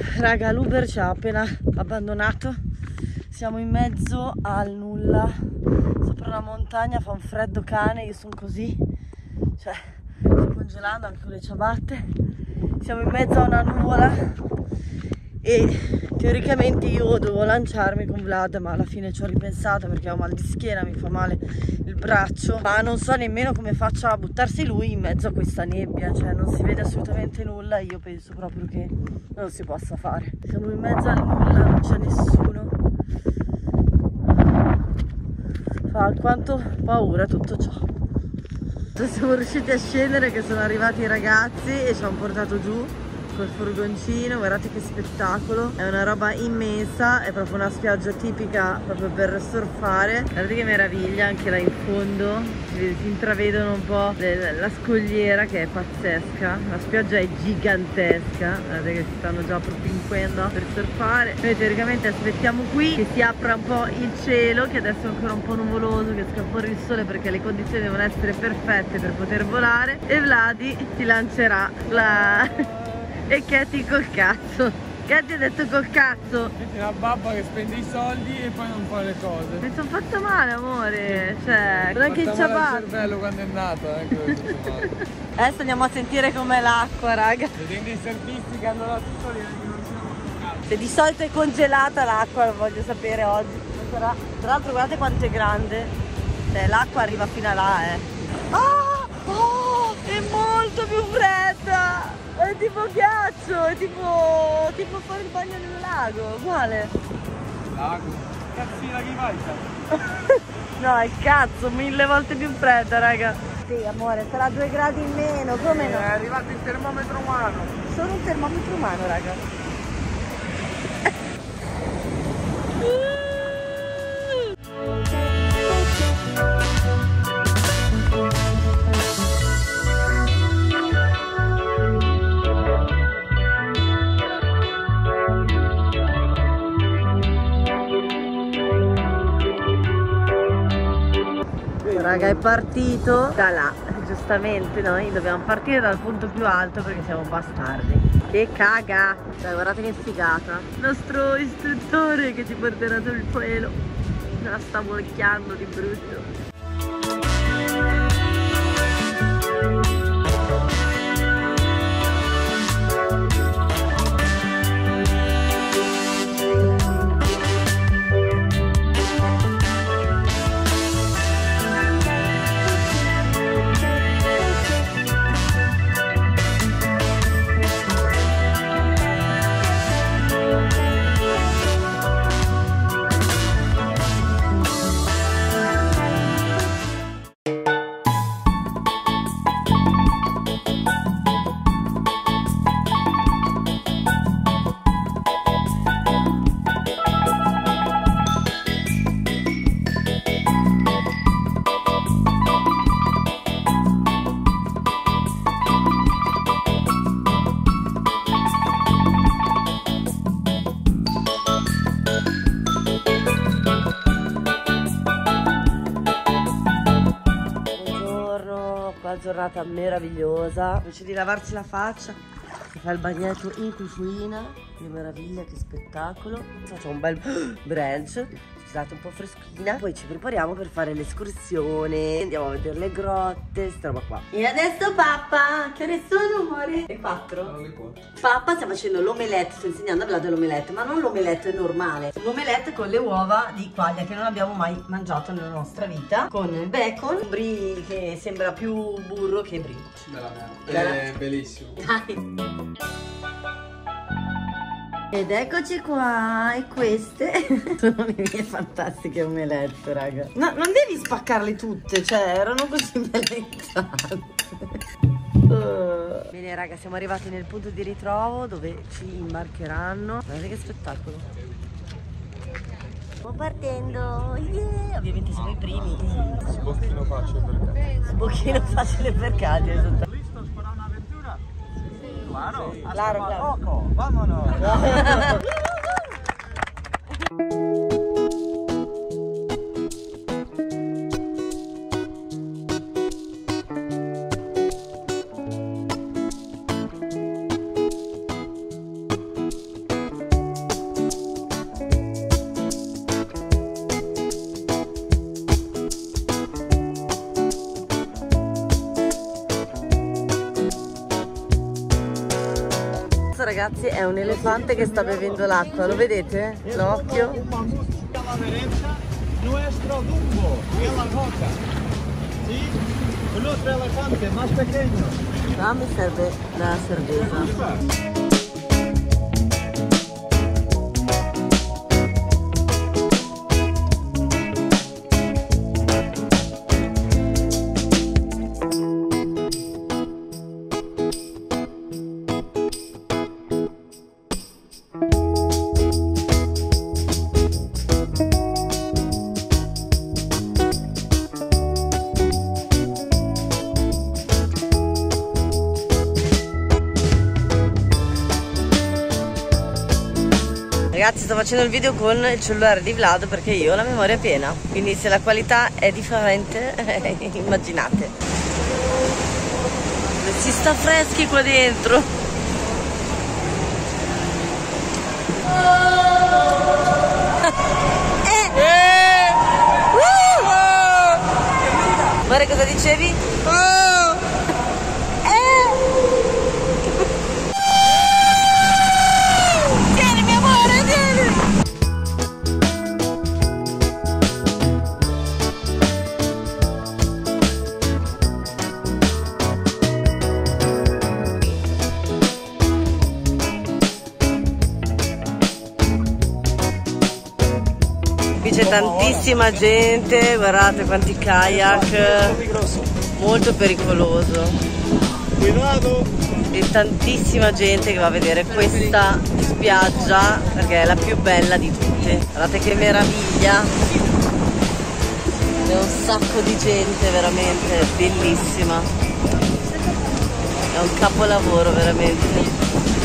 Raga, l'Uber ci ha appena abbandonato. Siamo in mezzo al nulla, sopra una montagna, fa un freddo cane, io sono così. Cioè, sto congelando anche con le ciabatte. Siamo in mezzo a una nuvola e teoricamente io dovevo lanciarmi con Vlad ma alla fine ci ho ripensato perché ho mal di schiena, mi fa male il braccio. Ma non so nemmeno come faccia a buttarsi lui in mezzo a questa nebbia cioè non si vede assolutamente nulla io penso proprio che non si possa fare. Siamo in mezzo al nulla, non c'è nessuno. Fa alquanto paura tutto ciò. Siamo riusciti a scendere che sono arrivati i ragazzi e ci hanno portato giù col furgoncino, guardate che spettacolo, è una roba immensa, è proprio una spiaggia tipica proprio per surfare, guardate che meraviglia anche là in fondo, si, intravedono un po' le, la scogliera che è pazzesca, la spiaggia è gigantesca, guardate che si stanno già propinquendo per surfare, noi teoricamente aspettiamo qui che si apra un po' il cielo che adesso è ancora un po' nuvoloso, che esca fuori il sole perché le condizioni devono essere perfette per poter volare. E Vladi si lancerà la e Katy col cazzo. Katy ha detto col cazzo. È una babba che spende i soldi e poi non fa le cose. Mi sono fatta male, amore. Cioè, anche il ciabatte. il cervello quando è nato, eh, Adesso andiamo a sentire com'è l'acqua, raga. Vedendo i servizi che hanno la che non Se di solito è congelata l'acqua, lo voglio sapere oggi. Tra l'altro guardate quanto è grande. Cioè, l'acqua arriva fino a là, eh. Oh, oh, è molto più fredda! È tipo ghiaccio, è tipo, tipo fare il bagno nel lago, uguale. Lago? Cazzina che vai No, è cazzo, mille volte più fredda, raga. Sì, amore, sarà due gradi in meno, come no? È arrivato il termometro umano. Sono un termometro umano, raga. raga è partito da là. Giustamente noi dobbiamo partire dal punto più alto perché siamo bastardi. Che caga! Cioè, guardate che figata. Il nostro istruttore che ci porterà sul cielo la sta volchiando di brutto giornata meravigliosa. Invece di lavarsi la faccia si fa il bagnetto in cucina. Che meraviglia che spettacolo. Facciamo un bel brunch scusate un po' freschina. Poi ci prepariamo per fare l'escursione. Andiamo a vedere le grotte sta roba qua. E adesso papà che ore sono amore? le 4? le 4 papà sta facendo l'omelette sto insegnando a Vlad l'omelette ma non l'omelette normale. L'omelette con le uova di quaglia che non abbiamo mai mangiato nella nostra vita. Con il bacon un brie che sembra più burro che brie. Bella merda. È bellissimo. Dai. Ed eccoci qua, e queste sono le mie fantastiche omelette, raga. No, non devi spaccarle tutte, cioè, erano così belle uh. Bene, raga, siamo arrivati nel punto di ritrovo dove ci imbarcheranno. Guardate che spettacolo. Stiamo partendo, yeah! Ovviamente siamo i primi. Sbocchino facile per caso. Sbocchino facile per caso, esatto. Claro, claro. Poco, vámonos. ragazzi è un elefante che sta bevendo l'acqua, lo vedete? L'occhio? Nuestro Dumbo, en la roca. ¿Sí? Un otro elefante más pequeño. Ah, mi serve la cerveza. Sto facendo il video con il cellulare di Vlad perché io ho la memoria piena Quindi se la qualità è differente immaginate Si sta freschi qua dentro Eh! Uh! Guarda cosa dicevi? Tantissima gente, guardate quanti kayak, molto pericoloso. E tantissima gente che va a vedere questa spiaggia perché è la più bella di tutte. Guardate che meraviglia! C'è un sacco di gente veramente, bellissima. È un capolavoro veramente.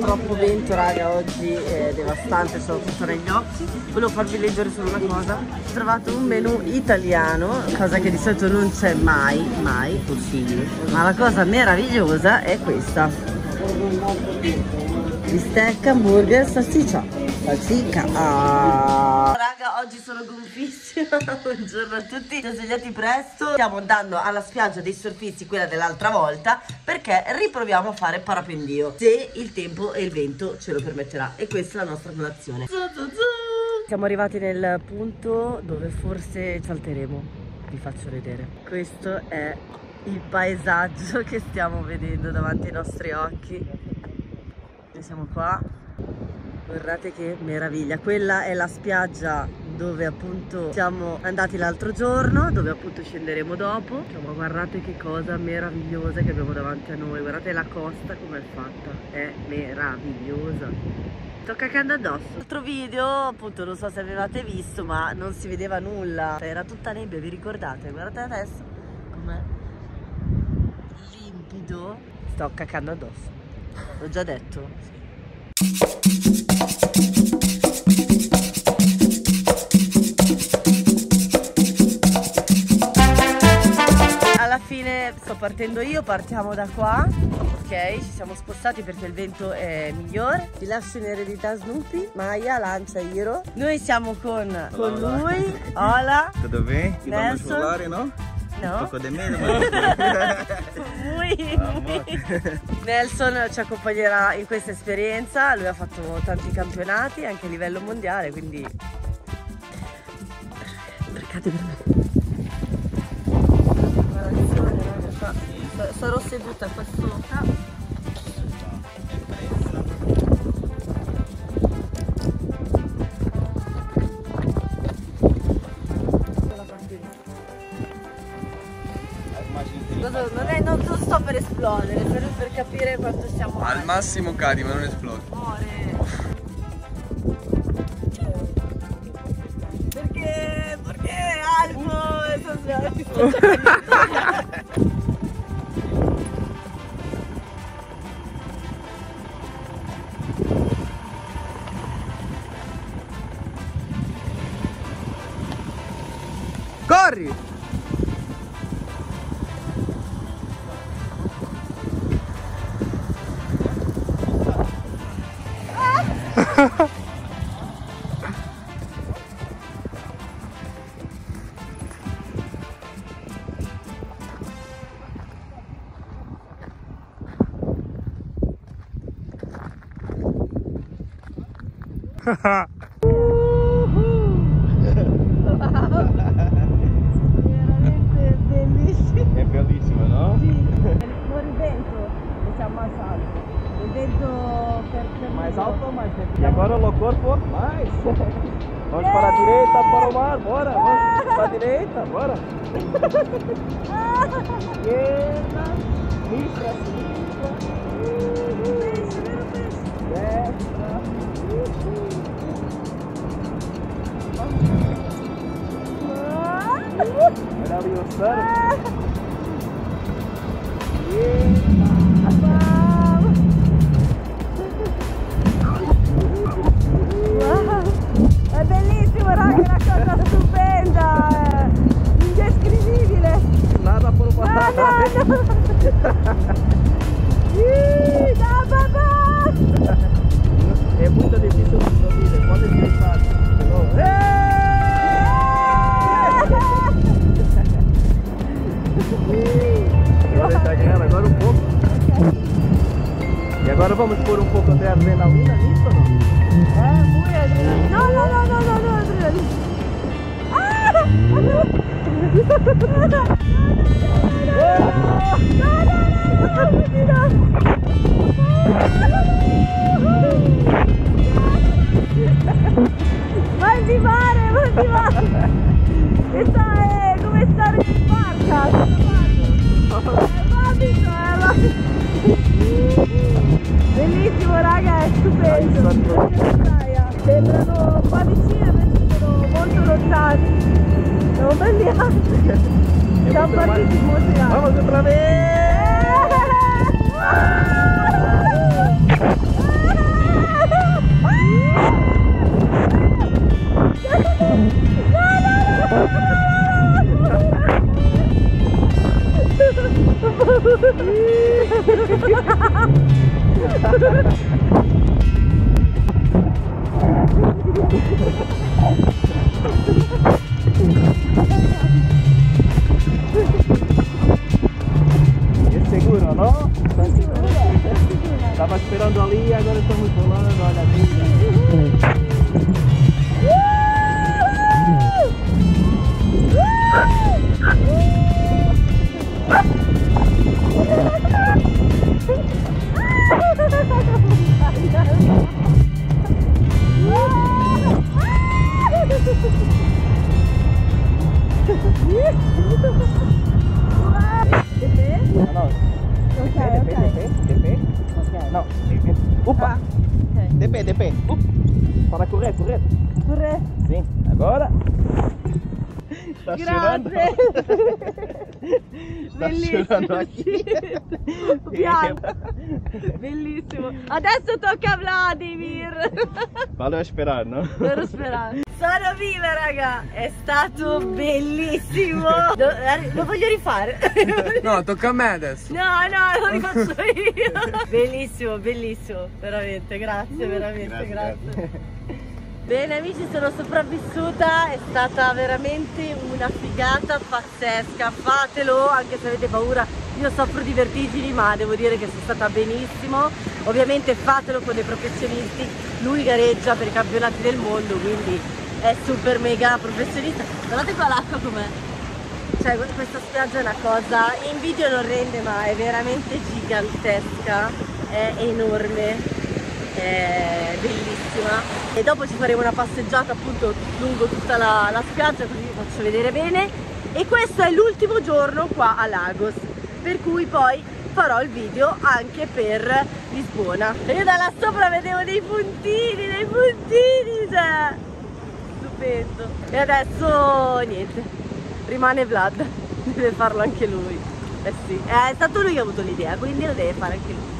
Troppo vento raga oggi, è devastante soprattutto negli occhi. Volevo farvi leggere solo una cosa, ho trovato un menù italiano, cosa che di solito non c'è mai, mai possibile. Ma la cosa meravigliosa è questa. Bistecca, hamburger, salsiccia. Salsiccia. Ah. Raga, oggi sono gonfissima. Buongiorno a tutti. Ci svegliati presto. Stiamo andando alla spiaggia dei surfisti, quella dell'altra volta, perché riproviamo a fare parapendio. Se il tempo e il vento ce lo permetterà. E questa è la nostra colazione. Siamo arrivati nel punto dove forse salteremo. Vi faccio vedere. Questo è il paesaggio che stiamo vedendo davanti ai nostri occhi. Noi siamo qua Guardate che meraviglia, quella è la spiaggia dove appunto siamo andati l'altro giorno, dove appunto scenderemo dopo. Ma guardate che cosa meravigliosa che abbiamo davanti a noi, guardate la costa come è fatta, è meravigliosa. Sto cacando addosso. Altro video, appunto non so se avevate visto, ma non si vedeva nulla, era tutta nebbia, vi ricordate? Guardate adesso com'è limpido. Sto cacando addosso, l'ho già detto. Alla sto partendo io, partiamo da qua. Ok, ci siamo spostati perché il vento è migliore. Ti lascio in eredità Snoopy, Maya, Lancia, Iro. Noi siamo con, con lui. Hola. Tudo bem? E vamos Nelson. volar, não? No? Un poco de medo, ma... Muy, muy. Nelson ci accompagnerà in questa esperienza, lui ha fatto tanti campionati anche a livello mondiale, quindi Cercate per me. Seduta qua sopra. Non, è, non, non sto per esplodere, solo per capire quanto siamo Al alti. massimo cadi, ma non esplodi. Amore. Perché? Perché Alpo? È bellissimo, no? Sì, fuori il vento e siamo al salto. Il vento per, per Mais alto ou mais? E agora o corpo mais. Vamos para a direita, para o mar, bora. Vamos para a direita, bora. Esquerda, risca, risca. Destra. Without your son. Yeah. No, no, no, no. Vai di mare, vai di mare. Questa è come stare in barca. Magico, è magico. Bellissimo raga, è stupendo. Sembrano Siapa lagi emosi? Vamos outra vez! Thank you. estava esperando ali e agora estamos rolando, olha ali. Uhul! Uhul! Uhul! Tá chorando? Grazie. Chorando aqui. Piano. Bellissimo. Adesso tocca a Vladimir. Valeu esperar, não? Spero sperare. Sono viva raga, è stato bellissimo. Do- eh, lo voglio rifare. No, tocca a me adesso. No, no, lo rifaccio io. Bellissimo, bellissimo, veramente, grazie, veramente, grazie. Bene amici, sono sopravvissuta, è stata veramente una figata pazzesca, fatelo anche se avete paura, io soffro di vertigini ma devo dire che sono stata benissimo, ovviamente fatelo con dei professionisti, lui gareggia per i campionati del mondo quindi è super mega professionista, guardate qua l'acqua com'è, cioè questa spiaggia è una cosa, in video non rende ma è veramente gigantesca, è enorme, è bellissima. E dopo ci faremo una passeggiata appunto lungo tutta la, la spiaggia così vi faccio vedere bene. E questo è l'ultimo giorno qua a Lagos per cui poi farò il video anche per Lisbona. Io da là sopra vedevo dei puntini dei puntini cioè stupendo. E adesso niente rimane Vlad deve farlo anche lui. Eh sì è stato lui che ha avuto l'idea quindi lo deve fare anche lui